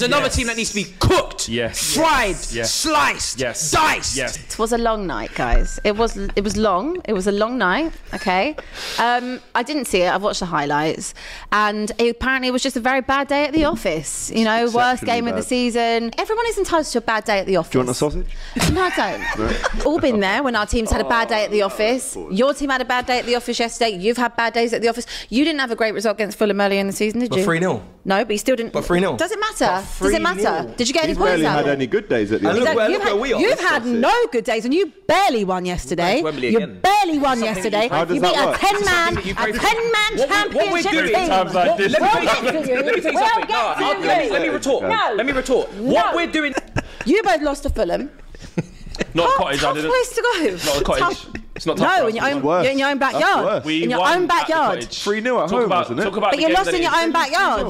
There's another team that needs to be cooked, Yes. fried, Yes. sliced, Yes. diced. Yes. It was a long night, guys. It was it was long. It was a long night. Okay, um, I didn't see it. I've watched the highlights, and it, apparently it was just a very bad day at the office. You know, worst Exceptionally game of the season. Everyone is entitled to a bad day at the office. Do you want a sausage? No, I don't. All been there when our teams had a bad day at the office. Your team had a bad day at the office yesterday. You've had bad days at the office. You didn't have a great result against Fulham earlier in the season, did you? 3-0. No, but he still didn't. But 3-0. Does it matter? Does it matter? 3-0. Did you get any points rarely out? had of it? any good days at the end. look where- you've look had, where we are. you've Let's had discuss it. no good days, and you barely won yesterday. Wembley You again. barely won yesterday. How does you that beat a work? ten-man, Something you a for. ten-man What we- what we're championship doing- team. Times like this. Let me We'll something. get to you. Let me tell you We'll something. get No, to I'll- let me you. let me retort. No. Let me retort. What we're doing. You both lost to Fulham. Not Tough- cottage. I tough didn't. place to go. Not a cottage. Tough- It's not tough. No, for in your own, worse. you're in your own That's backyard. worse. We in your won own at the backyard. cottage. 3-0 at Talk home, about, wasn't it? Talk about But the you game lost that in it your is. own backyard.